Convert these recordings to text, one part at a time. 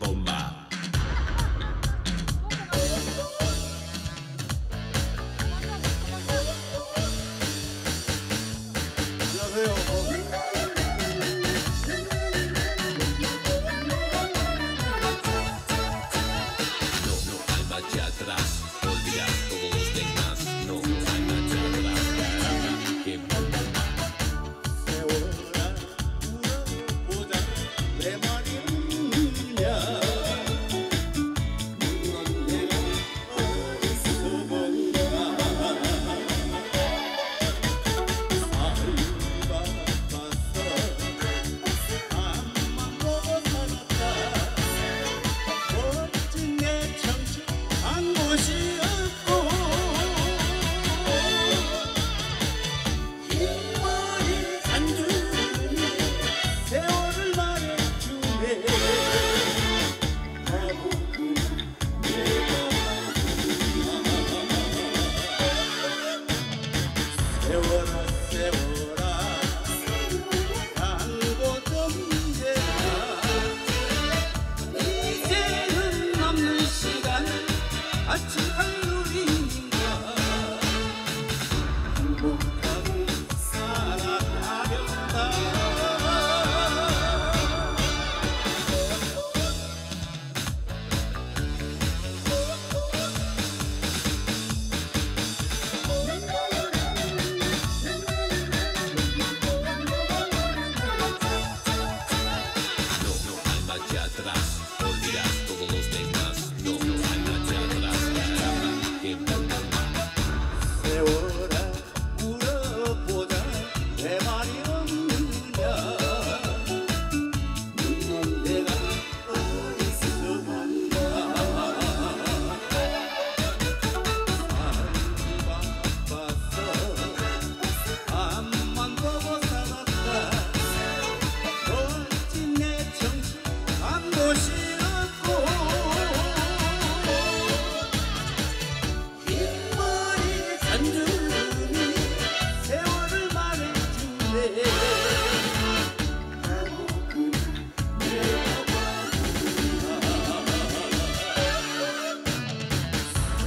Bomba.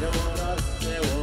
horas de horas.